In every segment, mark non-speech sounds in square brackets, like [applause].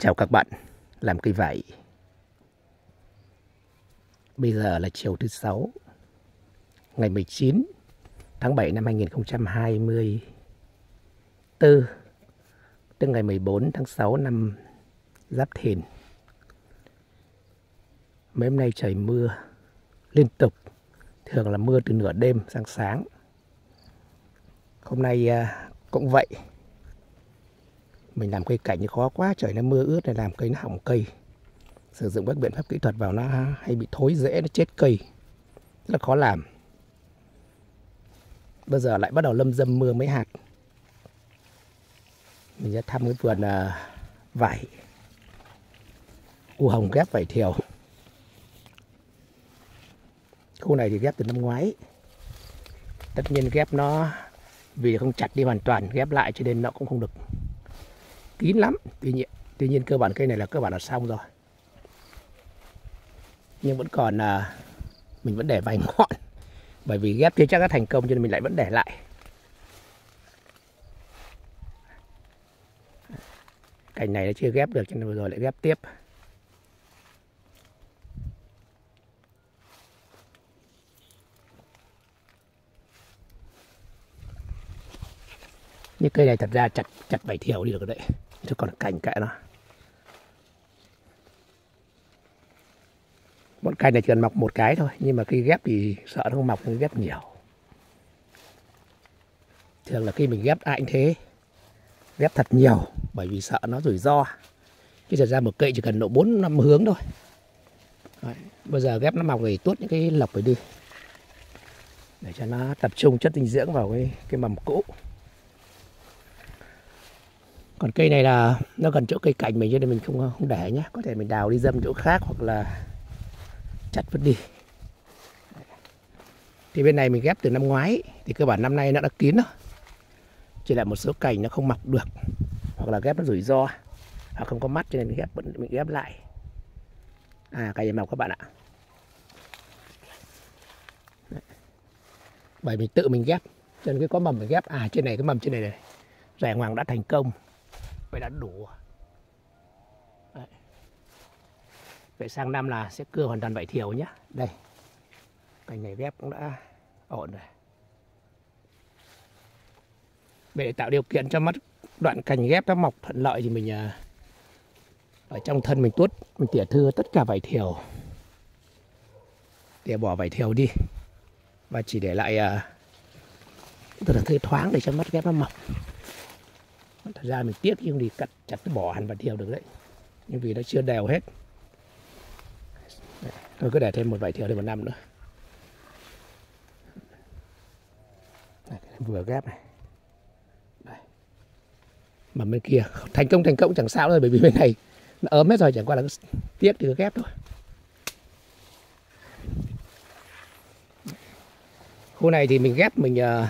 Chào các bạn làm cây vải. Bây giờ là chiều thứ sáu ngày 19 tháng 7 năm 2024 tức ngày 14 tháng 6 năm Giáp Thìn. Mấy hôm nay trời mưa liên tục, thường là mưa từ nửa đêm sang sáng. Hôm nay à, cũng vậy, mình làm cây cảnh thì khó quá trời nó mưa ướt này làm cây nó hỏng cây. Sử dụng các biện pháp kỹ thuật vào nó hay bị thối rễ nó chết cây. Rất là khó làm. Bây giờ lại bắt đầu lâm dâm mưa mấy hạt. Mình sẽ thăm cái vườn uh, vải. U hồng ghép vải thiều. Khu này thì ghép từ năm ngoái. Tất nhiên ghép nó vì không chặt đi hoàn toàn ghép lại cho nên nó cũng không được kín lắm. Tuy nhiên tuy nhiên cơ bản cây này là cơ bản là xong rồi. Nhưng vẫn còn à, mình vẫn để vài [laughs] ngọn. Bởi vì ghép chưa chắc đã thành công cho nên mình lại vẫn để lại. Cành này nó chưa ghép được cho nên vừa rồi lại ghép tiếp. Như cây này thật ra chặt chặt vải thiều đi được đấy chứ còn cành kệ nó. Bọn cây này chỉ cần mọc một cái thôi, nhưng mà khi ghép thì sợ nó không mọc nó ghép nhiều. Thường là khi mình ghép ai cũng thế. Ghép thật nhiều, bởi vì sợ nó rủi ro. Chứ thật ra một cây chỉ cần độ bốn, năm hướng thôi. Đấy. bây giờ ghép nó mọc thì tuốt những cái lọc phải đi để cho nó tập trung chất dinh dưỡng vào cái cái mầm cũ còn cây này là, nó gần chỗ cây cành mình cho nên mình không không để nhé có thể mình đào đi dâm chỗ khác hoặc là chặt vứt đi. Thì bên này mình ghép từ năm ngoái, thì cơ bản năm nay nó đã kín rồi. Chỉ là một số cành nó không mọc được, hoặc là ghép nó rủi ro, hoặc không có mắt cho nên mình ghép mình ghép lại. À cành này mọc các bạn ạ. Bởi mình tự mình ghép, cho nên cái có mầm mình ghép. À trên này, cái mầm trên này này, rẻ hoàng đã thành công vậy đã đủ à? Đấy. vậy sang năm là sẽ cưa hoàn toàn vải thiều nhé đây. Cành này ghép cũng đã ổn rồi. Để tạo điều kiện cho mắt đoạn cành ghép nó mọc thuận lợi thì mình à, ở trong thân mình tuốt, mình tỉa thưa tất cả vải thiều. Tỉa bỏ vải thiều đi. Và chỉ để lại à, tức là thưa thoáng để cho mắt ghép nó mọc thật ra mình tiếc nhưng thì cắt chặt cái bỏ hẳn vào thiều được đấy. Nhưng vì nó chưa đều hết. Đấy, tôi cứ để thêm một vài thiều thêm một năm nữa. Vừa ghép này. Đây. mà bên kia thành công thành công chẳng sao rồi bởi vì bên này nó ấm hết rồi chẳng qua là tiếc thì cứ ghép thôi. Khu này thì mình ghép mình uh,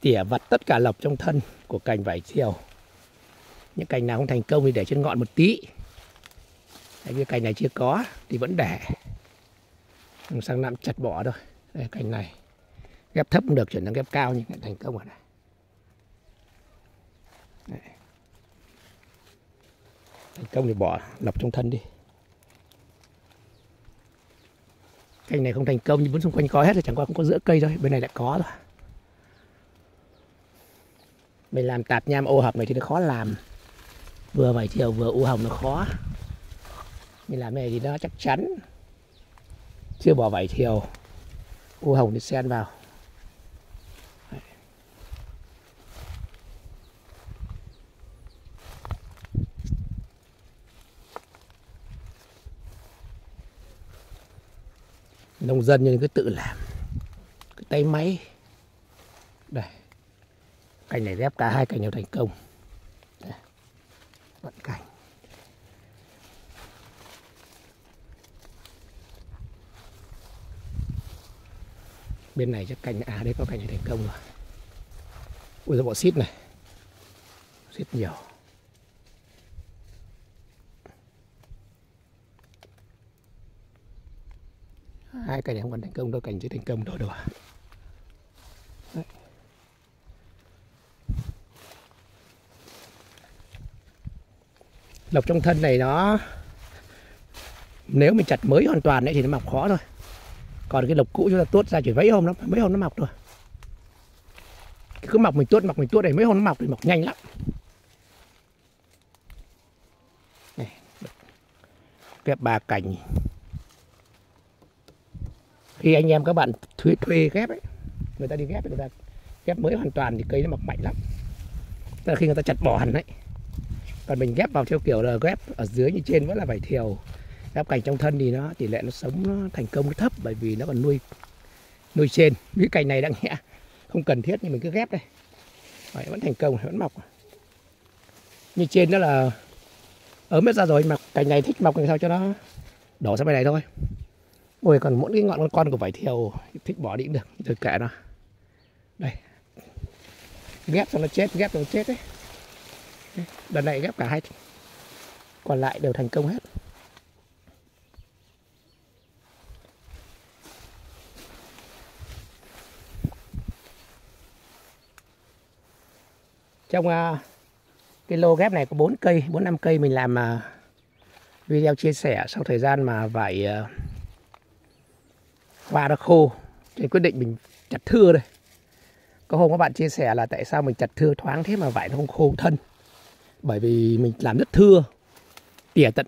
tỉa vặt tất cả lọc trong thân của cành vải thiều. Những cành nào không thành công thì để trên ngọn một tí. Đấy, cái cành này chưa có thì vẫn để. Sang năm chặt bỏ thôi đây cành này. Ghép thấp cũng được chuyển sang ghép cao nhưng lại thành công ở này. Đấy. thành công thì bỏ lọc trong thân đi. Cành này không thành công nhưng vẫn xung quanh có hết rồi chẳng qua cũng có giữa cây thôi bên này lại có rồi mình làm tạp nham ô hợp này thì nó khó làm. Vừa vải thiều vừa u hồng nó khó. Mình làm này thì nó chắc chắn. Chưa bỏ vải thiều, u hồng thì sen vào. Nông dân nhưng cứ tự làm cái tay máy cành này ghép cả hai cành đều thành công. Vận cành. bên này chắc cành à đây có cành này thành công rồi. Ui bộ xít này. Xít nhiều. Hai cành này không còn thành công đâu, cành chưa thành công đâu đâu lộc trong thân này nó, nếu mình chặt mới hoàn toàn đấy thì nó mọc khó thôi. Còn cái lộc cũ chúng ta tuốt ra chỉ mấy hôm nó mấy hôm nó mọc thôi. Cứ mọc mình tuốt, mọc mình tuốt này mấy hôm nó mọc thì mọc nhanh lắm. Này ghép ba cành. Khi anh em các bạn thuê thuê ghép ấy, người ta đi ghép người ta, ghép mới hoàn toàn thì cây nó mọc mạnh lắm. Tức là khi người ta chặt bỏ hẳn đấy còn mình ghép vào theo kiểu là ghép ở dưới như trên vẫn là vải thiều. Ghép cành trong thân thì nó tỷ lệ nó sống nó thành công nó thấp bởi vì nó còn nuôi nuôi trên. Cái cành này đang nhẹ không cần thiết nhưng mình cứ ghép đây. Đấy, vẫn thành công vẫn mọc. Như trên đó là ớm hết ra rồi mà cành này thích mọc làm sao cho nó đổ sang bên này thôi. Ôi còn mỗi cái ngọn con con của vải thiều thích bỏ đi cũng được rồi kệ nó. Đây. Ghép cho nó chết ghép cho nó chết đấy lần này ghép cả hai còn lại đều thành công hết. Trong uh, cái lô ghép này có 4 cây 4 năm cây mình làm uh, video chia sẻ sau thời gian mà vải uh, hoa nó khô. Thì quyết định mình chặt thưa đây. Có hôm các bạn chia sẻ là tại sao mình chặt thưa thoáng thế mà vải nó không khô thân bởi vì mình làm rất thưa, tỉa tận,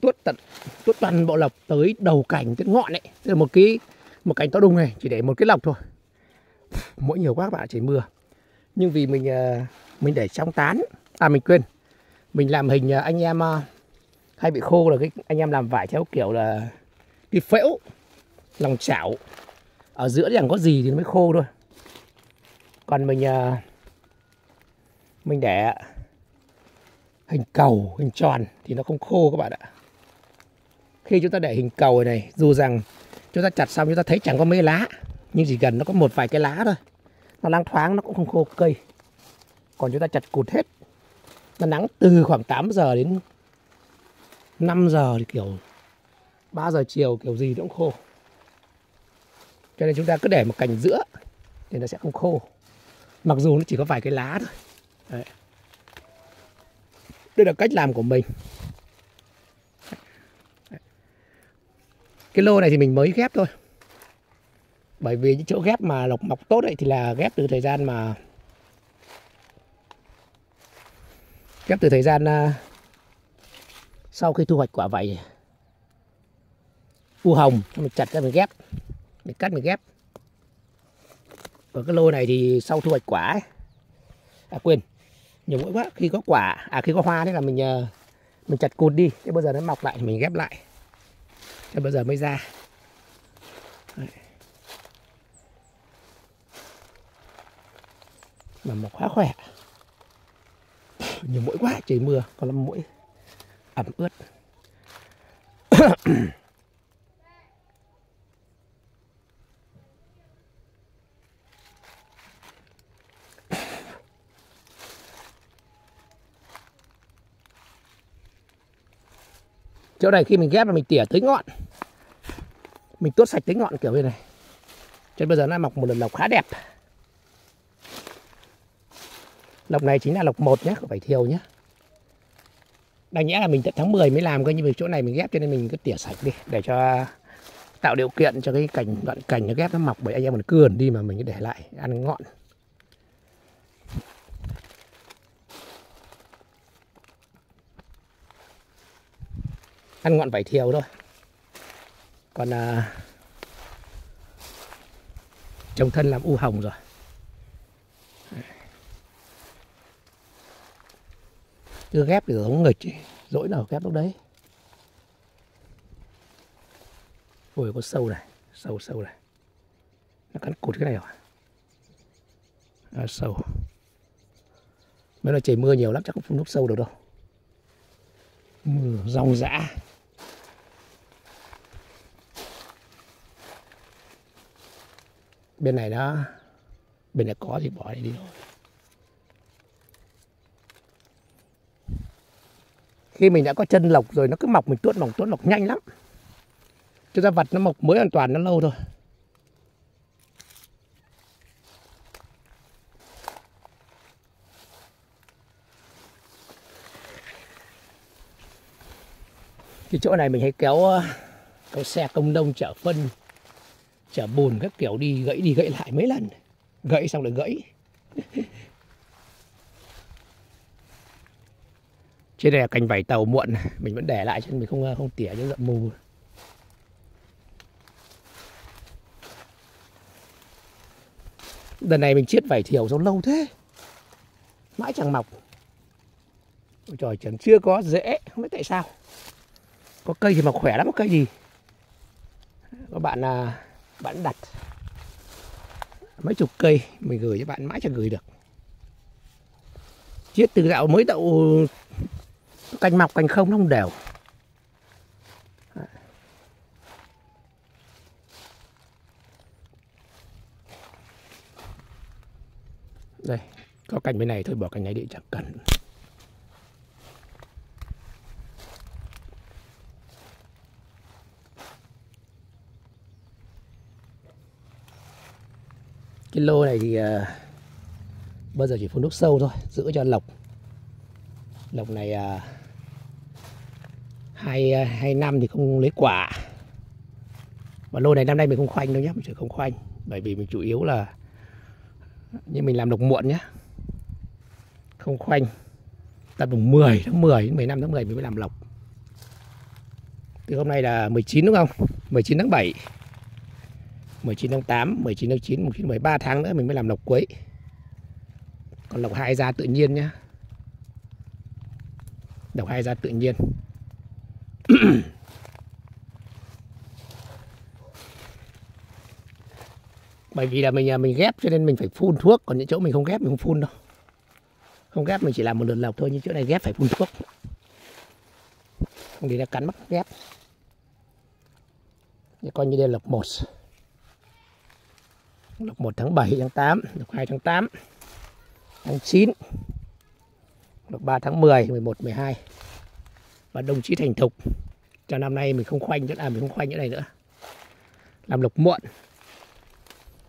tuốt tận, tuốt toàn bộ lọc tới đầu cành tới ngọn ấy. Tức là một cái, một cành to đùng này, chỉ để một cái lọc thôi. Mỗi nhiều quá các bạn chỉ mưa. Nhưng vì mình à, mình để trong tán à mình quên. Mình làm hình à, anh em à, hay bị khô là cái, anh em làm vải theo kiểu là cái phễu, lòng chảo. Ở giữa chẳng có gì thì nó mới khô thôi. Còn mình mình để hình cầu, hình tròn thì nó không khô các bạn ạ. Khi chúng ta để hình cầu này dù rằng chúng ta chặt xong chúng ta thấy chẳng có mấy lá, nhưng chỉ cần nó có một vài cái lá thôi. Nó lang thoáng, nó cũng không khô cây. Còn chúng ta chặt cụt hết, nó nắng từ khoảng 8 giờ đến 5 giờ thì kiểu 3 giờ chiều kiểu gì nó cũng khô. Cho nên chúng ta cứ để một cành giữa thì nó sẽ không khô. Mặc dù nó chỉ có vài cái lá thôi. Đấy đây là cách làm của mình. Cái lô này thì mình mới ghép thôi. Bởi vì những chỗ ghép mà lộc mọc tốt ấy thì là ghép từ thời gian mà ghép từ thời gian à, sau khi thu hoạch quả vải u hồng. Mình chặt ra mình ghép mình cắt mình ghép. Còn cái lô này thì sau thu hoạch quả ấy, à quên nhiều mũi quá khi có quả à khi có hoa đấy là mình ờ, mình chặt cụt đi. Thế bây giờ nó mọc lại thì mình ghép lại. Cho bây giờ mới ra. Đấy. mà mọc khá khỏe. Nhiều mũi quá trời mưa, còn là mũi ẩm ướt. [coughs] chỗ này khi mình ghép là mình tỉa tới ngọn mình tuốt sạch tới ngọn kiểu như này cho bây giờ nó mọc một lần lọc khá đẹp lọc này chính là lọc một nhé, không phải thiều nhé. Đáng nhẽ là mình tận tháng 10 mới làm coi như vì chỗ này mình ghép cho nên mình cứ tỉa sạch đi để cho tạo điều kiện cho cái cành đoạn cành nó ghép nó mọc bởi anh em còn cườn đi mà mình cứ để lại ăn ngọn. Ăn ngọn vải thiều thôi. Còn à, trồng thân làm u hồng rồi. chưa ghép thì giống nghịch dỗi nào ghép lúc đấy. Ôi có sâu này sâu sâu này. Nó cắn cụt cái này rồi à, sâu. Mấy là trời mưa nhiều lắm chắc không phun nước sâu được đâu. Mưa rong rã. Bên này đó. Bên này có thì bỏ đi đi thôi. Khi mình đã có chân lộc rồi, nó cứ mọc mình tuốt mỏng tuốt mọc nhanh lắm. Cho ra vật nó mọc mới an toàn nó lâu thôi. Cái chỗ này mình hay kéo ờ, kéo xe công nông chở phân chở bùn các kiểu đi gãy đi gãy lại mấy lần. Gãy xong lại gãy. [laughs] Trên đây là cành vải tàu muộn. Mình vẫn để lại cho mình không không tỉa cho rậm mù. Lần này mình chiết vải thiểu sao lâu thế. Mãi chẳng mọc. Ôi trời chẳng chưa có dễ không biết tại sao. Có cây thì mà khỏe lắm, có cây gì các bạn là bạn đặt mấy chục cây, mình gửi cho bạn mãi chẳng gửi được. Chiết từ dạo mới đậu cành mọc cành không nó không đều. Đây, có cành bên này thôi, bỏ cành này đi, chẳng cần. Cái lô này thì à, uh, bây giờ chỉ phun nước sâu thôi giữ cho lộc lộc này uh, hai uh, hai năm thì không lấy quả. Mà lô này năm nay mình không khoanh đâu nhé mình sẽ không khoanh. Bởi vì mình chủ yếu là như mình làm lộc muộn nhé không khoanh. Tận mùng 10 tháng 10 đến 15 tháng 10 mình mới làm lộc thì hôm nay là 19 đúng không? 19 tháng 7 19 tháng 8, 19 tháng 9, 19 13 tháng nữa mình mới làm lộc quấy. Còn lộc hai ra tự nhiên nhá. Lộc hai ra tự nhiên. [clears throat] Bởi vì là mình à, mình ghép cho nên mình phải phun thuốc, còn những chỗ mình không ghép mình không phun đâu. Không ghép mình chỉ làm một lần lọc thôi, nhưng chỗ này ghép phải phun thuốc. Không thì nó cắn mắc ghép. Thì coi như đây là lộc 1 lúc 1 tháng 7 tháng 8 lúc 2 tháng 8 tháng 9 lúc 3 tháng 10 11 12 và đồng chí thành thục, cho năm nay mình không khoanh nữa à mình không khoanh nữa này nữa. Làm lục muộn.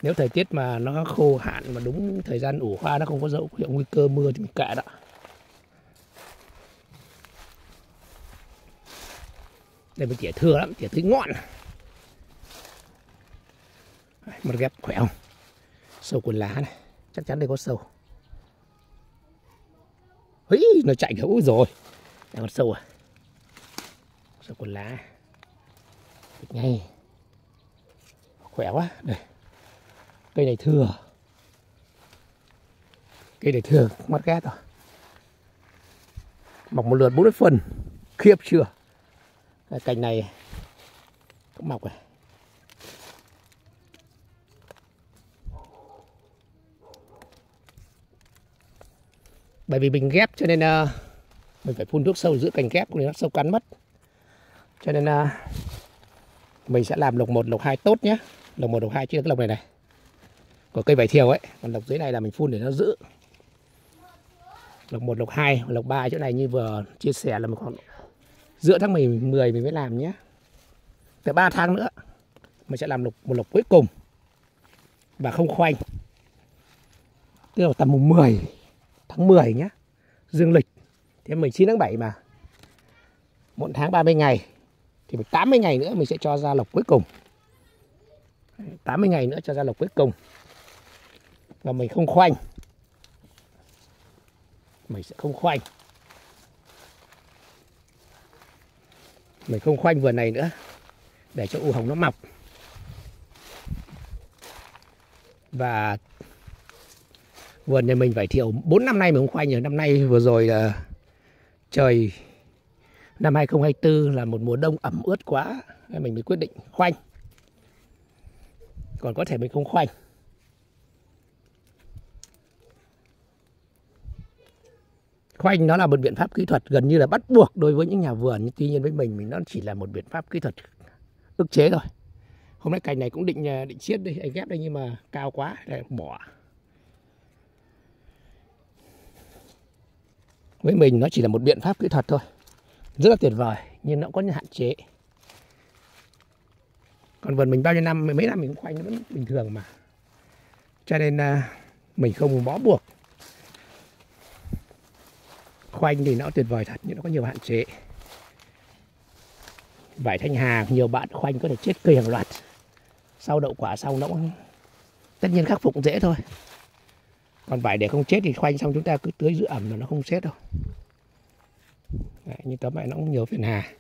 Nếu thời tiết mà nó khô hạn mà đúng thời gian ủ hoa nó không có dấu hiệu nguy cơ mưa thì mình kệ đó. Đây mình tỉa thừa lắm, tỉa tới ngọn. Một ghép khỏe không? Sâu quần lá này chắc chắn đây có sâu. Hí, nó chạy kìa, úi rồi. Đang còn sâu à? Sâu quần lá. Ngay. Khỏe quá. Đây. Cây này thừa. Cây này thừa mắt ghét rồi. Mọc một lượt bốn phần. Khiếp chưa? Cành này cũng mọc này bởi vì mình ghép cho nên uh, mình phải phun thuốc sâu giữ cành ghép cũng nó sâu cắn mất. Cho nên uh, mình sẽ làm lộc một lộc hai tốt nhé. Lộc một lộc hai chứ cái lộc này này. Của cây vải thiều ấy. Còn lộc dưới này là mình phun để nó giữ. Lộc một lộc hai lộc ba chỗ này như vừa chia sẻ là mình khoảng giữa tháng 10, 10 mình mới làm nhé. Tới 3 tháng nữa mình sẽ làm lộc một lộc cuối cùng. Và không khoanh. Tức là tầm mùng 10 tháng 10 nhé dương lịch. Thế 19 tháng 7 mà. Một tháng 30 ngày. Thì 80 ngày nữa mình sẽ cho ra lộc cuối cùng. 80 ngày nữa cho ra lộc cuối cùng. Và mình không khoanh. Mình sẽ không khoanh. Mình không khoanh vườn này nữa. Để cho u hồng nó mọc. Và Vâng, vườn nhà mình vải thiểu 4 năm nay mình không khoanh rồi năm nay vừa rồi là trời, năm 2024 là một mùa đông ẩm ướt quá, nên mình mới quyết định khoanh còn có thể mình không khoanh khoanh nó là một biện pháp kỹ thuật gần như là bắt buộc đối với những nhà vườn. Nhưng tuy nhiên với mình mình nó chỉ là một biện pháp kỹ thuật ức chế thôi. Hôm nay cành này cũng định à, định siết đi anh ghép đây nhưng mà cao quá để bỏ. Với mình nó chỉ là một biện pháp kỹ thuật thôi. Rất là tuyệt vời, nhưng nó có những hạn chế. Còn vườn mình bao nhiêu năm, mấy năm mình cũng khoanh nó vẫn bình thường mà. Cho nên à, mình không bó buộc. Khoanh thì nó tuyệt vời thật, nhưng nó có nhiều hạn chế. Vải thanh hà, nhiều bạn khoanh có thể chết cây hàng loạt. Sau đậu quả xong nó cũng, tất nhiên khắc phục dễ thôi còn vải để không chết thì khoanh xong chúng ta cứ tưới giữ ẩm là nó không chết đâu. Đấy, như tấm này nó cũng nhiều phiền hà.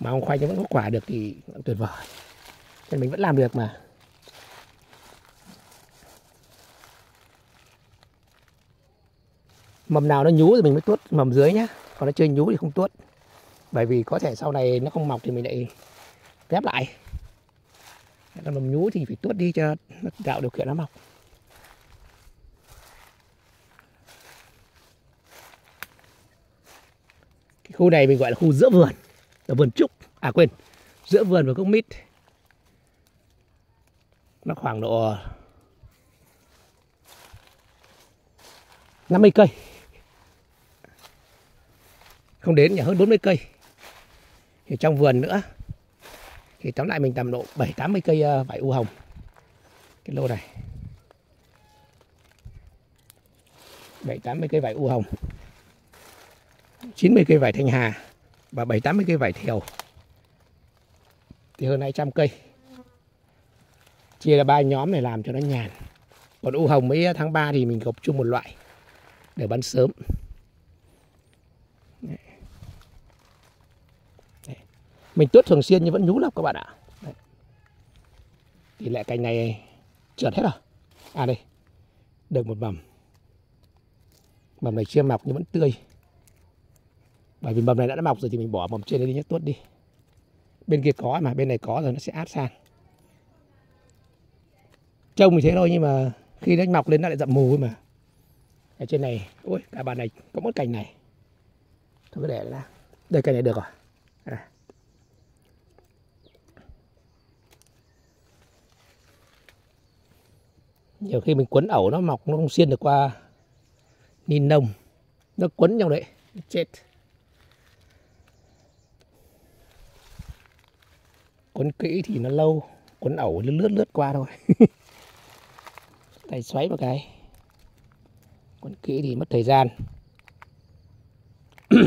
Mà ông khoanh nó vẫn có quả được thì tuyệt vời. Nên mình vẫn làm được mà. Mầm nào nó nhú thì mình mới tuốt mầm dưới nhá. Còn nó chưa nhú thì không tuốt. Bởi vì có thể sau này nó không mọc thì mình lại ghép lại. Còn mầm nhú thì phải tuốt đi cho nó tạo điều kiện nó mọc. Khu này mình gọi là khu giữa vườn, là vườn trúc. À quên, giữa vườn và gốc mít. Nó khoảng độ 50 cây. Không đến nhà hơn 40 cây. Thì trong vườn nữa, thì tóm lại mình tầm độ 7 80 cây ờ, vải u hồng. Cái lô này. 7 80 cây vải u hồng. 90 cây vải thanh hà và 7 80 cây vải thiều. Thì hơn 200 cây. Chia ra ba nhóm này làm cho nó nhàn. Còn u hồng mấy tháng 3 thì mình gộp chung một loại để bán sớm. Mình tuốt thường xuyên nhưng vẫn nhú lắm các bạn ạ. Đấy. tỷ lệ cành này trượt hết rồi à đây, được một mầm. Mầm này chưa mọc nhưng vẫn tươi bởi vì mầm này đã mọc rồi thì mình bỏ mầm trên đây đi nhé tuốt đi. Bên kia có mà, bên này có rồi nó sẽ át sang. Trông thì thế thôi nhưng mà khi nó mọc lên nó lại dậm mù ấy mà. Ở trên này, ôi, cả bàn này có một cành này. Thôi cứ để ra đây, cành này được rồi. À. nhiều khi mình quấn ẩu nó mọc nó không xuyên được qua ni nông. Nó quấn trong đấy, chết. Quấn kỹ thì nó lâu quấn ẩu nó lướt lướt qua thôi. [laughs] Tay xoáy một cái. Quấn kỹ thì mất thời gian. [coughs]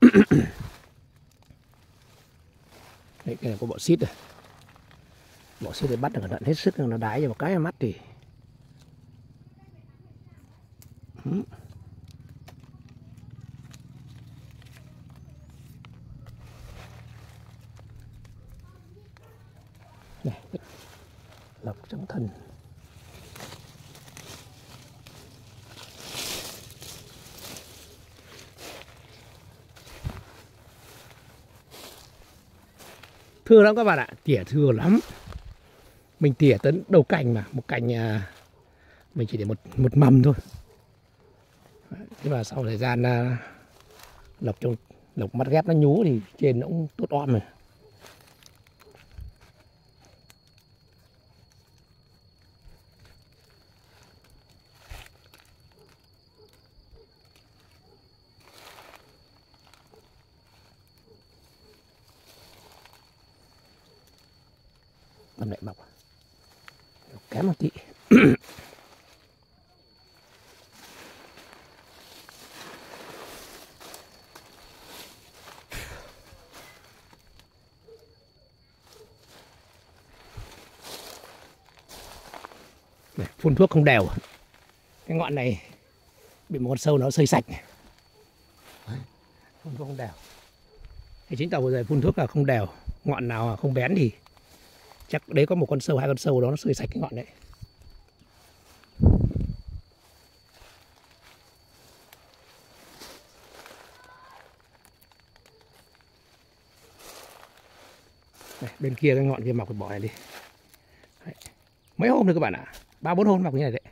[coughs] Đấy, cái này có bộ xít rồi. Bộ xít để bắt được cẩn thận hết sức nó đái vào một cái mắt thì. Ừ. này lộc trong thân thưa lắm các bạn ạ tỉa thưa lắm. Mình tỉa tới đầu cành mà một cành à, mình chỉ để một một mầm thôi. Thế mà sau thời gian à, lộc trong lọc mắt ghép nó nhú thì trên nó cũng tốt om rồi. Mầm lại mọc. Kém một tí. [coughs] Phun thuốc không đều. Cái ngọn này bị một con sâu nó sơi sạch. Phun thuốc không đều. Thì chính tàu vừa rồi phun thuốc là không đều. Ngọn nào không bén thì chắc đấy có một con sâu hai con sâu đó nó sưởi sạch cái ngọn đấy. Đây, bên kia cái ngọn kia mọc cái bỏ này đi. Đấy. mấy hôm nữa các bạn ạ? Ba bốn hôm mọc như này đấy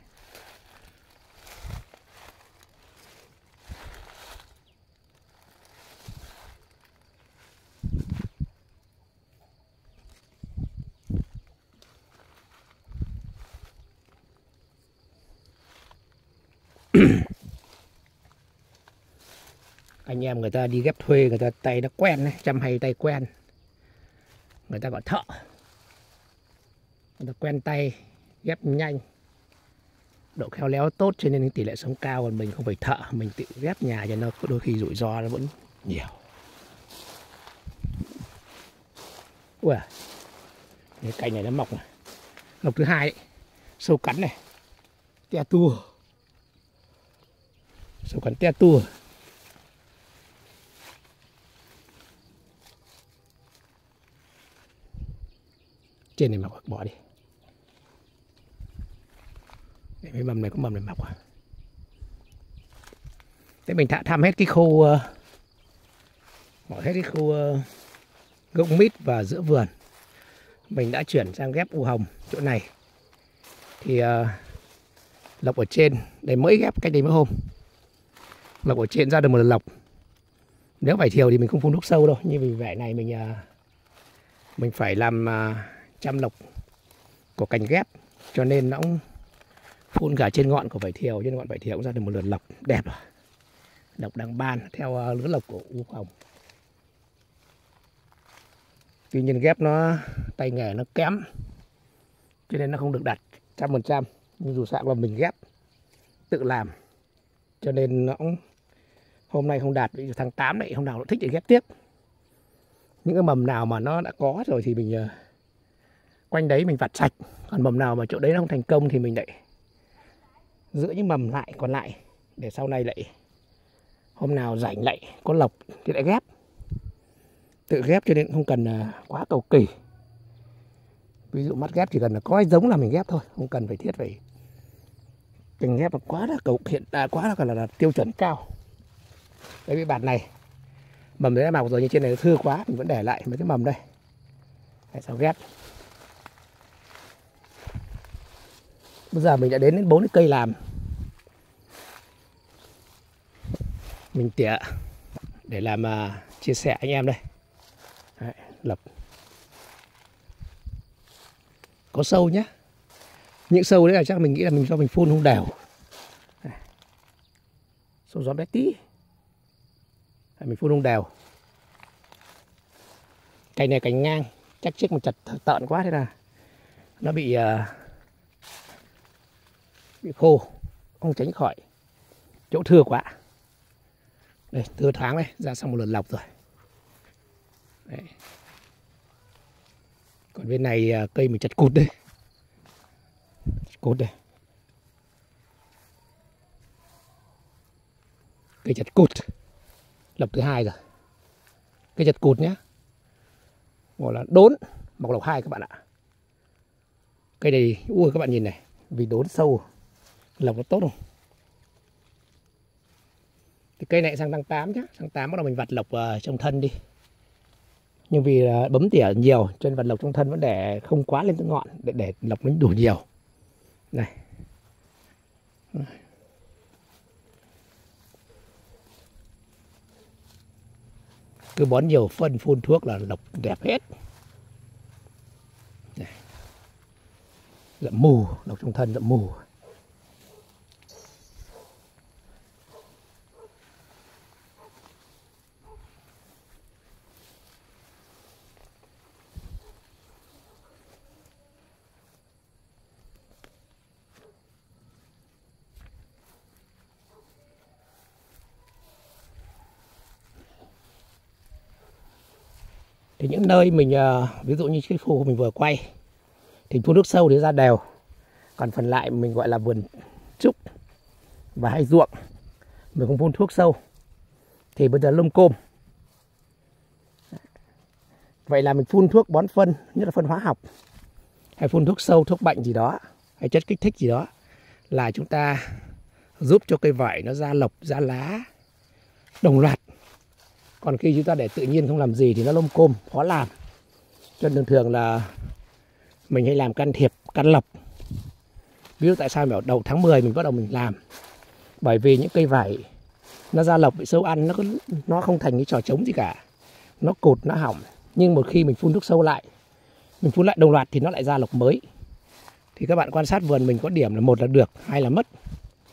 anh em người ta đi ghép thuê người ta tay nó quen ấy, chăm hay tay quen. Người ta gọi thợ. Người ta quen tay ghép nhanh. Độ khéo léo tốt cho nên tỷ lệ sống cao còn mình không phải thợ mình tự ghép nhà cho nó đôi khi rủi ro nó vẫn nhiều. Ui à, cái cành này nó mọc này. Mọc thứ hai đấy sâu cắn này. Te tua. Sâu cắn te tua. Trên này mọc bỏ đi. Đấy, mấy mầm này có mầm này mọc à. Thế mình đã thăm hết cái khu uh, hết cái khu uh, gốc mít và giữa vườn. Mình đã chuyển sang ghép u hồng chỗ này. Thì uh, lọc ở trên. Đây mới ghép cách đây mấy hôm. Lọc ở trên ra được một lần lọc. nếu vải thiều thì mình không phun thuốc sâu đâu. Nhưng vì vải này mình uh, mình phải làm uh, chăm lộc của cành ghép, cho nên nó cũng phun cả trên ngọn của vải thiều, trên ngọn vải thiều cũng ra được một lượt lộc đẹp rồi. Lộc đang ban theo à, lứa lộc của u hồng. Tuy nhiên ghép nó, tay nghề nó kém, cho nên nó không được đặt trăm phần trăm, nhưng dù sao là mình ghép, tự làm. Cho nên nó cũng, hôm nay không đạt tháng 8 này, hôm nào nó thích thì ghép tiếp. Những cái mầm nào mà nó đã có rồi thì mình à, quanh đấy mình vặt sạch còn mầm nào mà chỗ đấy nó không thành công thì mình lại giữ những mầm lại còn lại để sau này lại hôm nào rảnh lại có lộc thì lại ghép. Tự ghép cho nên không cần à, quá cầu kỳ. Ví dụ mắt ghép chỉ cần là có giống là mình ghép thôi không cần phải thiết phải cành ghép là quá là cầu hiện đại quá là, là, là tiêu chuẩn cao. Đấy cái bản này mầm đấy đã mọc rồi nhưng trên này thưa quá mình vẫn để lại mấy cái mầm đây. Để sau ghép. Bây giờ mình đã đến đến bốn cái cây làm. Mình tỉa để làm uh, chia sẻ anh em đây. Đấy, lập. Có sâu nhá. Những sâu đấy là chắc mình nghĩ là mình cho mình phun không đều sâu gió bé tí. Mình phun không đều cành này cành ngang. Chắc chiếc một chặt tợn quá thế là nó bị uh, bị khô, không tránh khỏi. Chỗ thừa quá. Đây thừa thoáng này ra xong một lần lọc rồi. Đấy. còn bên này à, cây mình chặt cụt đây. Cụt đây. Cây chặt cụt lọc thứ hai rồi. Cây chặt cụt nhé gọi là đốn mọc lọc hai các bạn ạ. Cây này, ui, các bạn nhìn này, vì đốn sâu lọc nó tốt không thì cây này sang tháng 8 nhá. Tháng 8 bắt đầu mình vặt lọc uh, ờ, trong thân đi. Nhưng vì uh, bấm tỉa nhiều cho nên vặt lọc trong thân vẫn để không quá lên tới ngọn để để lọc nó đủ nhiều. Này. Cứ bón nhiều phân phun thuốc là lọc đẹp hết. Này. Dậm mù, lọc trong thân dậm mù. Nơi mình ờ, ví dụ như cái khu mình vừa quay, thì phun nước sâu thì ra đều còn phần lại mình gọi là vườn trúc và hay ruộng. Mình không phun thuốc sâu. Thì bây giờ lông côm. Vậy là mình phun thuốc bón phân, nhất là phân hóa học. Hay phun thuốc sâu, thuốc bệnh gì đó, hay chất kích thích gì đó, là chúng ta giúp cho cây vải nó ra lộc, ra lá, đồng loạt còn khi chúng ta để tự nhiên không làm gì thì nó lông côm, khó làm. Cho nên thường thường là mình hay làm can thiệp, can lọc. Ví dụ tại sao mà đầu tháng 10 mình bắt đầu mình làm? Bởi vì những cây vải nó ra lộc bị sâu ăn, nó nó không thành cái trò trống gì cả. Nó cột, nó hỏng. Nhưng một khi mình phun thuốc sâu lại, mình phun lại đồng loạt thì nó lại ra lộc mới. Thì các bạn quan sát vườn mình có điểm là một là được, hai là mất.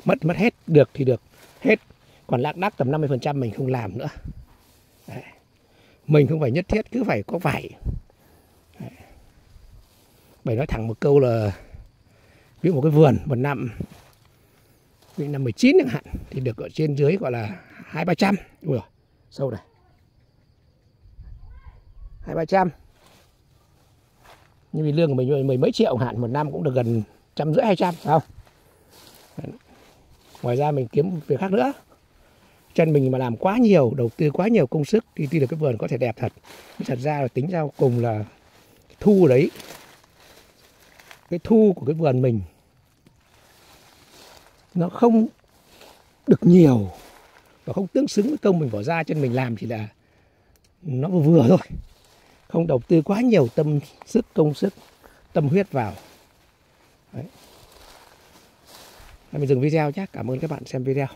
Mất mất hết, được thì được, hết. Còn lác đác tầm 50% mình không làm nữa. Đấy. mình không phải nhất thiết cứ phải có vải Đấy. bởi nói thẳng một câu là ví dụ một cái vườn một năm Vì năm 19 chẳng hạn thì được ở trên dưới gọi là hai ba trăm Ui rồi, sâu này hai ba trăm nhưng vì lương của mình mười mấy triệu hạn một năm cũng được gần trăm rưỡi hai trăm sao? không ngoài ra mình kiếm việc khác nữa chân mình mà làm quá nhiều, đầu tư quá nhiều công sức thì tuy được cái vườn có thể đẹp thật, nhưng thật ra là tính ra cùng là thu đấy. Cái thu của cái vườn mình nó không được nhiều và không tương xứng với công mình bỏ ra chân mình làm chỉ là nó vừa thôi. Không đầu tư quá nhiều tâm sức, công sức, tâm huyết vào. Đấy. mình dừng video nhé. Cảm ơn các bạn xem video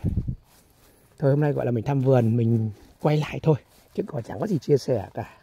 thôi, hôm nay, gọi là, mình thăm vườn, mình quay lại thôi, chứ còn chẳng có gì chia sẻ cả.